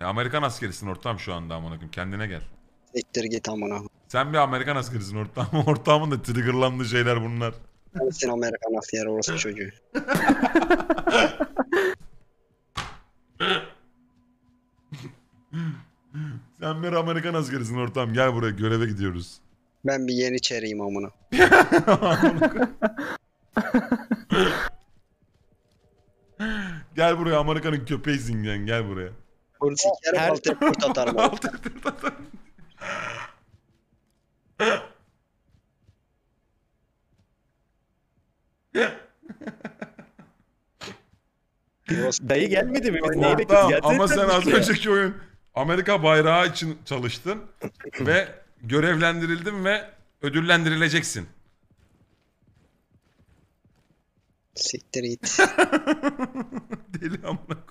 Ya Amerikan askerisin ortağım şu anda amına koyayım. Kendine gel. Siktir git amına. Sen bir Amerikan askerisin ortağım. Ortağımın da triggerlandığı şeyler bunlar. Sensin Amerikan askeri orası çocuğu. Sen bir Amerikan askerisin ortağım. Gel buraya göreve gidiyoruz. Ben bir yeniçeriyim amına. Gel buraya Amerika'nın köpeğisin yani gel buraya. Sikerim her- altı kurt atarım. Orası- Dayı gelmedi mi? Biz neyi bekliyoruz? Ama sen az önceki oyun Amerika bayrağı için çalıştın ve görevlendirildin ve ödüllendirileceksin. Siktir git. Deli amına.